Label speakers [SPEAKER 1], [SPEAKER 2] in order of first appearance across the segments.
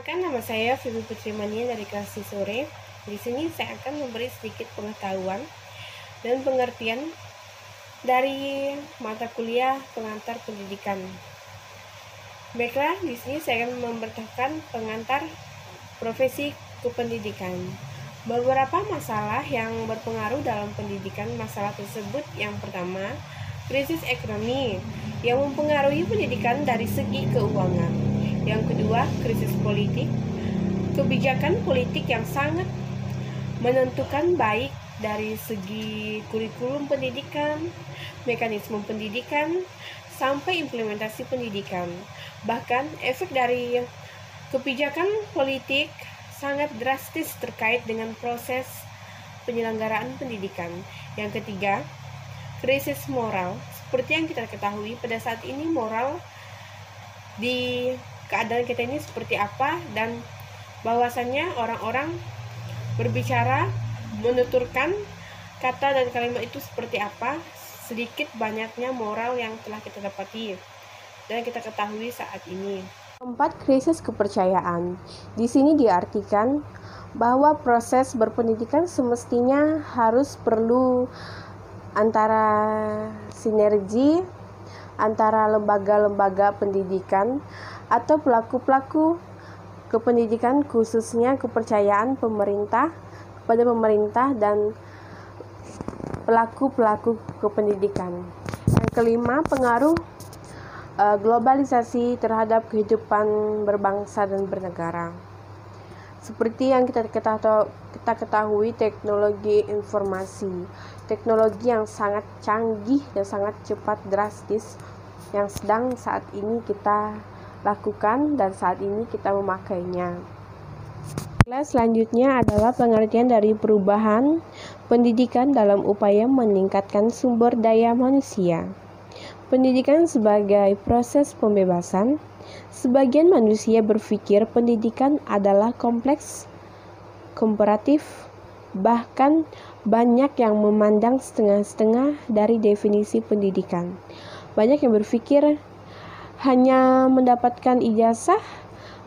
[SPEAKER 1] Perkenalkan nama saya Fibi Putri Mania dari kelas sore. Di sini saya akan memberi sedikit pengetahuan dan pengertian dari mata kuliah pengantar pendidikan. Baiklah, di sini saya akan memberitahukan pengantar profesi kependidikan. Beberapa masalah yang berpengaruh dalam pendidikan masalah tersebut yang pertama, krisis ekonomi yang mempengaruhi pendidikan dari segi keuangan. Yang kedua, krisis politik. Kebijakan politik yang sangat menentukan baik dari segi kurikulum pendidikan, mekanisme pendidikan, sampai implementasi pendidikan. Bahkan efek dari kebijakan politik sangat drastis terkait dengan proses penyelenggaraan pendidikan. Yang ketiga, krisis moral. Seperti yang kita ketahui, pada saat ini moral di keadaan kita ini seperti apa dan bahwasannya orang-orang berbicara menuturkan kata dan kalimat itu seperti apa sedikit banyaknya moral yang telah kita dapati dan kita ketahui saat ini.
[SPEAKER 2] Keempat, krisis kepercayaan. Di sini diartikan bahwa proses berpendidikan semestinya harus perlu antara sinergi antara lembaga-lembaga pendidikan atau pelaku-pelaku kependidikan khususnya kepercayaan pemerintah kepada pemerintah dan pelaku-pelaku kependidikan. Yang kelima, pengaruh uh, globalisasi terhadap kehidupan berbangsa dan bernegara. Seperti yang kita kita ketahui teknologi informasi, teknologi yang sangat canggih dan sangat cepat drastis yang sedang saat ini kita lakukan dan saat ini kita memakainya. Kelas selanjutnya adalah pengertian dari perubahan pendidikan dalam upaya meningkatkan sumber daya manusia. Pendidikan sebagai proses pembebasan, sebagian manusia berpikir pendidikan adalah kompleks, komparatif, bahkan banyak yang memandang setengah-setengah dari definisi pendidikan. Banyak yang berpikir hanya mendapatkan ijazah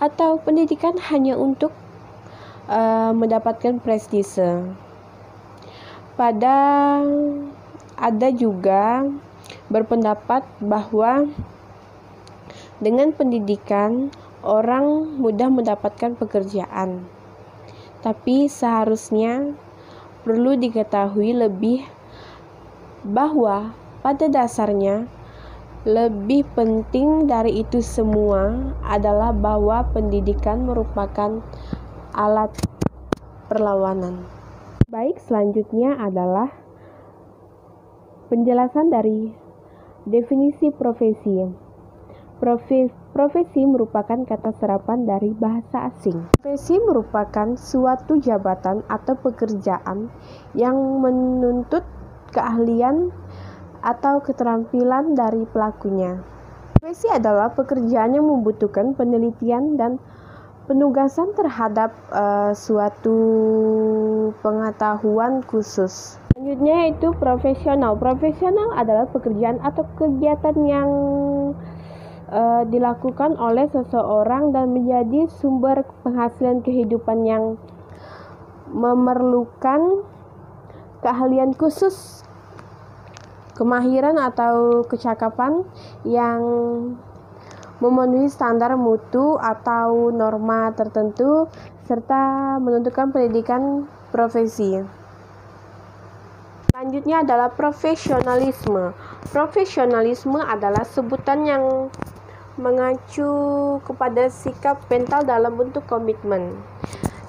[SPEAKER 2] atau pendidikan hanya untuk uh, mendapatkan prestise. Pada ada juga berpendapat bahwa dengan pendidikan orang mudah mendapatkan pekerjaan. Tapi seharusnya perlu diketahui lebih bahwa pada dasarnya lebih penting dari itu semua adalah bahwa pendidikan merupakan alat perlawanan. Baik, selanjutnya adalah penjelasan dari definisi profesi. Profesi, profesi merupakan kata serapan dari bahasa asing. Profesi merupakan suatu jabatan atau pekerjaan yang menuntut keahlian atau keterampilan dari pelakunya. Profesi adalah pekerjaan yang membutuhkan penelitian dan penugasan terhadap uh, suatu pengetahuan khusus. Selanjutnya itu profesional. Profesional adalah pekerjaan atau kegiatan yang uh, dilakukan oleh seseorang dan menjadi sumber penghasilan kehidupan yang memerlukan keahlian khusus kemahiran atau kecakapan yang memenuhi standar mutu atau norma tertentu serta menentukan pendidikan profesi. Selanjutnya adalah profesionalisme. Profesionalisme adalah sebutan yang mengacu kepada sikap mental dalam bentuk komitmen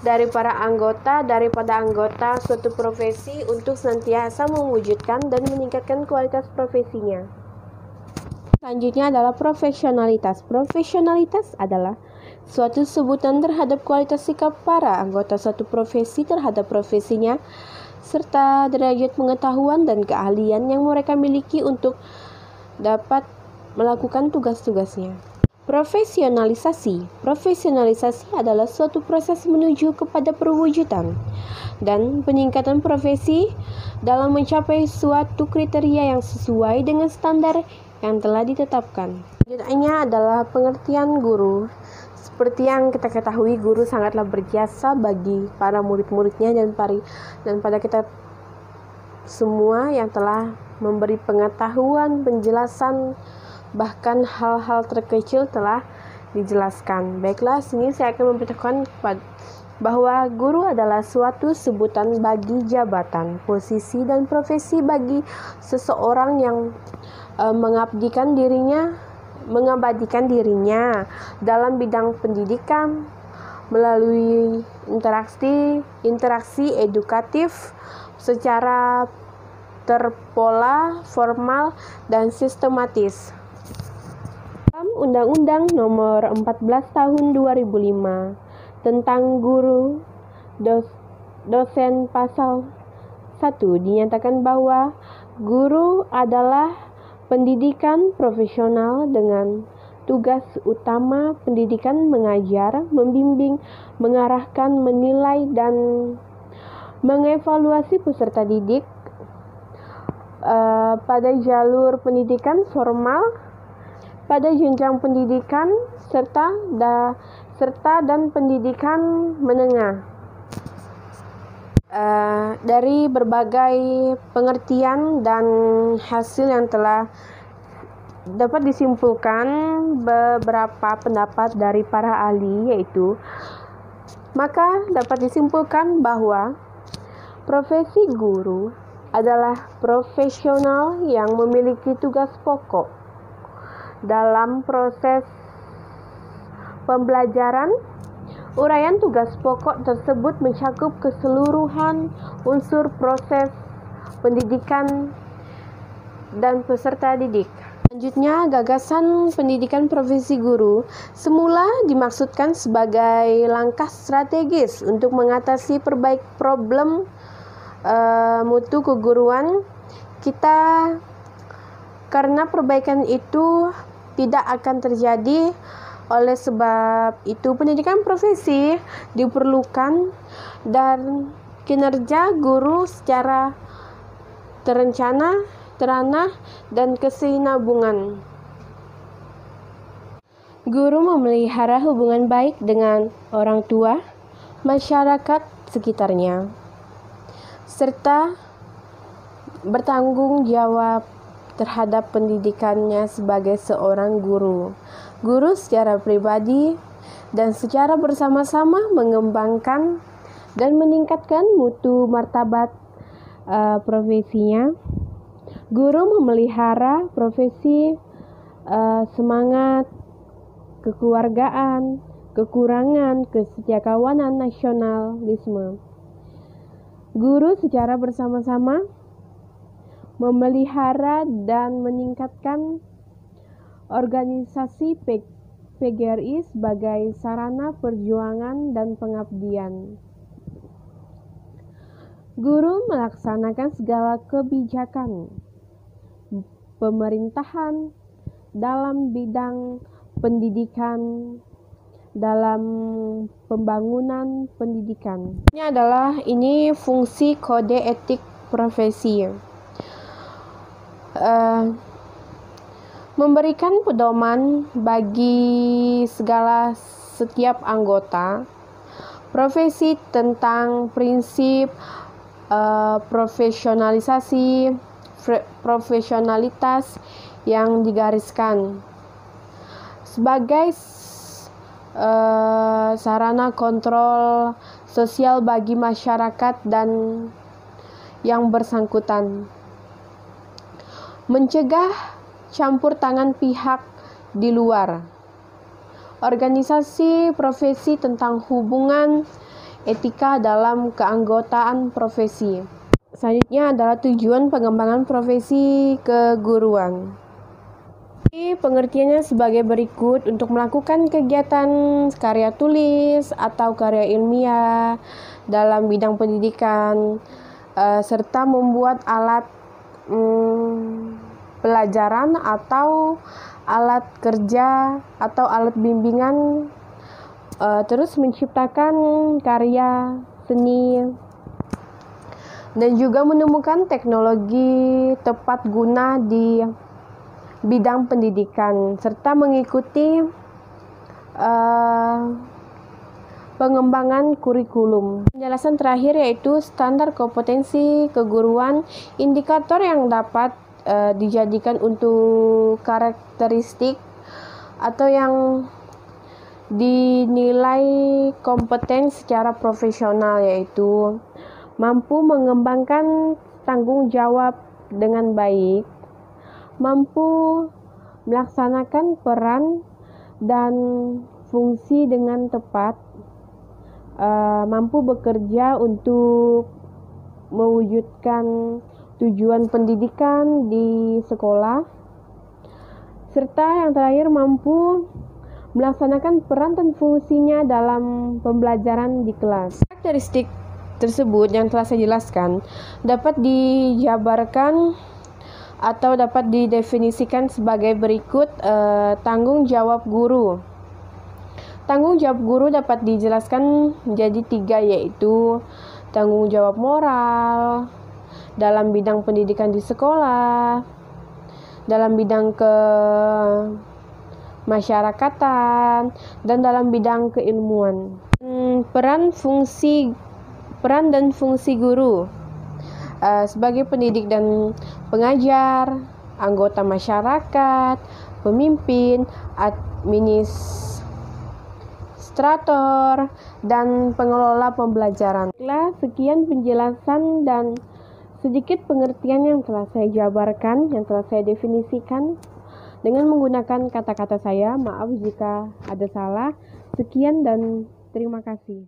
[SPEAKER 2] dari para anggota daripada anggota suatu profesi untuk senantiasa mewujudkan dan meningkatkan kualitas profesinya. Selanjutnya adalah profesionalitas. Profesionalitas adalah suatu sebutan terhadap kualitas sikap para anggota suatu profesi terhadap profesinya serta derajat pengetahuan dan keahlian yang mereka miliki untuk dapat melakukan tugas-tugasnya. Profesionalisasi. Profesionalisasi adalah suatu proses menuju kepada perwujudan dan peningkatan profesi dalam mencapai suatu kriteria yang sesuai dengan standar yang telah ditetapkan. Selanjutnya adalah pengertian guru. Seperti yang kita ketahui, guru sangatlah berjasa bagi para murid-muridnya dan pari dan pada kita semua yang telah memberi pengetahuan, penjelasan, bahkan hal-hal terkecil telah dijelaskan. Baiklah, sini saya akan memberitahukan bahwa guru adalah suatu sebutan bagi jabatan, posisi, dan profesi bagi seseorang yang uh, mengabdikan dirinya mengabadikan dirinya dalam bidang pendidikan melalui interaksi interaksi edukatif secara terpola, formal, dan sistematis. Undang-Undang Nomor 14 Tahun 2005 tentang guru dos, dosen pasal 1 dinyatakan bahwa guru adalah Pendidikan profesional dengan tugas utama pendidikan mengajar, membimbing, mengarahkan, menilai, dan mengevaluasi peserta didik uh, pada jalur pendidikan formal, pada jenjang pendidikan serta da, serta dan pendidikan menengah. Uh, dari berbagai pengertian dan hasil yang telah dapat disimpulkan beberapa pendapat dari para ahli yaitu maka dapat disimpulkan bahwa profesi guru adalah profesional yang memiliki tugas pokok dalam proses pembelajaran Uraian tugas pokok tersebut mencakup keseluruhan unsur proses pendidikan dan peserta didik. Selanjutnya, gagasan pendidikan profesi guru semula dimaksudkan sebagai langkah strategis untuk mengatasi perbaik problem uh, mutu keguruan kita karena perbaikan itu tidak akan terjadi oleh sebab itu, pendidikan profesi diperlukan dan kinerja guru secara terencana, teranah, dan kesinambungan. Guru memelihara hubungan baik dengan orang tua, masyarakat sekitarnya, serta bertanggung jawab terhadap pendidikannya sebagai seorang guru guru secara pribadi dan secara bersama-sama mengembangkan dan meningkatkan mutu martabat uh, profesinya. Guru memelihara profesi uh, semangat kekeluargaan, kekurangan kesetiakawanan nasionalisme. Guru secara bersama-sama memelihara dan meningkatkan organisasi PGRI sebagai sarana perjuangan dan pengabdian. Guru melaksanakan segala kebijakan pemerintahan dalam bidang pendidikan dalam pembangunan pendidikan. Ini adalah ini fungsi kode etik profesi. Uh, memberikan pedoman bagi segala setiap anggota profesi tentang prinsip uh, profesionalisasi profesionalitas yang digariskan. Sebagai uh, sarana kontrol sosial bagi masyarakat dan yang bersangkutan mencegah campur tangan pihak di luar. Organisasi profesi tentang hubungan etika dalam keanggotaan profesi. Selanjutnya adalah tujuan pengembangan profesi keguruan. Pengertiannya sebagai berikut untuk melakukan kegiatan karya tulis atau karya ilmiah dalam bidang pendidikan uh, serta membuat alat hmm, pelajaran atau alat kerja atau alat bimbingan uh, terus menciptakan karya seni dan juga menemukan teknologi tepat guna di bidang pendidikan serta mengikuti uh, pengembangan kurikulum. Penjelasan terakhir yaitu standar kompetensi keguruan, indikator yang dapat uh, dijadikan untuk karakteristik atau yang dinilai kompeten secara profesional yaitu mampu mengembangkan tanggung jawab dengan baik, mampu melaksanakan peran dan fungsi dengan tepat, uh, mampu bekerja untuk mewujudkan tujuan pendidikan di sekolah, serta yang terakhir mampu melaksanakan peran dan fungsinya dalam pembelajaran di kelas. Karakteristik tersebut yang telah saya jelaskan dapat dijabarkan atau dapat didefinisikan sebagai berikut uh, tanggung jawab guru. Tanggung jawab guru dapat dijelaskan menjadi tiga yaitu tanggung jawab moral dalam bidang pendidikan di sekolah, dalam bidang ke masyarakatan dan dalam bidang keilmuan. Hmm, peran fungsi peran dan fungsi guru uh, sebagai pendidik dan pengajar, anggota masyarakat, pemimpin, administrator administrator, dan pengelola pembelajaran. Setelah sekian penjelasan dan sedikit pengertian yang telah saya jabarkan, yang telah saya definisikan dengan menggunakan kata-kata saya, maaf jika ada salah. Sekian dan terima kasih.